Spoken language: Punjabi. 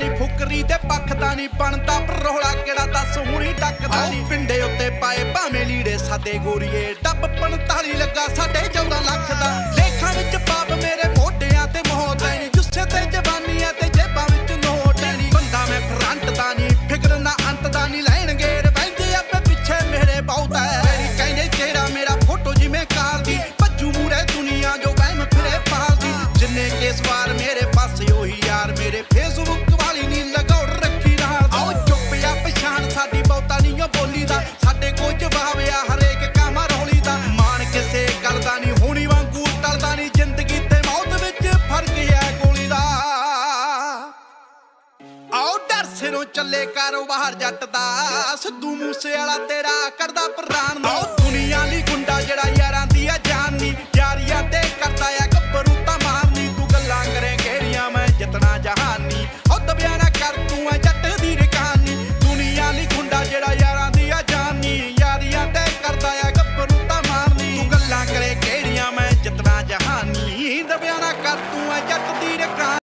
ਨਹੀਂ ਫੁਕਰੀ ਤੇ ਪੱਖ ਦਾ ਨਹੀਂ ਬਣਦਾ ਪਰੋਲਾ ਕਿਹੜਾ ਦੱਸ ਹੁਣੀ ਟੱਕਦਾ ਨਹੀਂ। ਪਿੰਡੇ ਉੱਤੇ ਪਾਏ ਭਾਵੇਂ ਲੀੜੇ ਸਾਦੇ ਗੋਰੀਏ ਡੱਬ 45 ਲੱਗਾ ਸਾਡੇ 14 ਲੱਖ ਦਾ। ਲੇਖਾਂ ਵਿੱਚ ਪਾਪ ਮੇਰੇ ਮੋਢਿਆਂ ਤੇ ਮੌਤ ਐ ਨਹੀਂ ਜੁੱਸੇ ਤੇ ਜਵਾਨੀ ਐ ਤੇ ਜੇਬਾਂ ਵਿੱਚ ਨੋਟ ਐ ਨਹੀਂ ਬੰਦਾ ਮੈਂ ਫਰੰਟ ਦਾ ਨਹੀਂ ਫਿਕਰ ਨਾ ਅੰਤ ਦਾ ਨਹੀਂ। ਲੈਣਗੇ ਰਵੈਂਦੇ ਆਪੇ ਪਿੱਛੇ ਮੇਰੇ ਬਹੁਤ ਐ ਮੇਰੀ ਕਹਿੰਦੇ ਤੇਰਾ ਮੇਰਾ ਫੋਟੋ ਜਿਵੇਂ ਕਾਰ ਦੀ। ਭੱਜੂ ਮੂਰੇ ਦੁਨੀਆ ਜੋ ਵਹਿਮ ਫਿਰੇ ਪਾਲਦੀ ਜਿੰਨੇ ਕੇਸ ਵਾਰ ਮੇਰੇ ਸਿਰੋਂ ਚੱਲੇ ਕਾਰੋਬਾਰ ਜੱਟ ਦਾ। ਸਿੱਧੂ ਮੂਸੇ ਵਾਲਾ ਤੇਰਾ ਕਰਦਾ ਪ੍ਰਾਣ ਨਾ ਦੁਨੀਆ ਲਈ ਗੁੰਡਾ ਜਿਹੜਾ ਯਾਰਾਂ ਦੀ ਆ, ਜਾਨ ਨਹੀਂ ਯਾਰੀਆਂ ਤੇ ਕਰਦਾ ਆ, ਗੱਭਰੂ ਤਾਂ ਮਾਰਨੀ ਤੂੰ ਗੱਲਾਂ ਕਰੇ ਘੇਰੀਆਂ ਮੈਂ ਜਿੱਤਣਾ ਜਹਾਨੀ। ਉਹ ਦਬਿਆ ਨਾ ਕਰ, ਤੂੰ ਆ ਜੱਟ ਦੀ ਰਕਾਨੀ। ਦੁਨੀਆ ਲਈ ਗੁੰਡਾ ਜਿਹੜਾ ਯਾਰਾਂ ਦੀ ਆ, ਜਾਨ ਨਹੀਂ ਯਾਰੀਆਂ ਤੇ ਕਰਦਾ ਆ, ਗੱਭਰੂ ਤਾਂ ਮਾਰਨੀ ਤੂੰ ਗੱਲਾਂ ਕਰੇ ਘੇਰੀਆਂ ਮੈਂ ਜਿੱਤਣਾ ਜਹਾਨੀ। ਦਬਿਆ ਨਾ ਕਰ, ਤੂੰ ਆ ਜੱਟ ਦੀ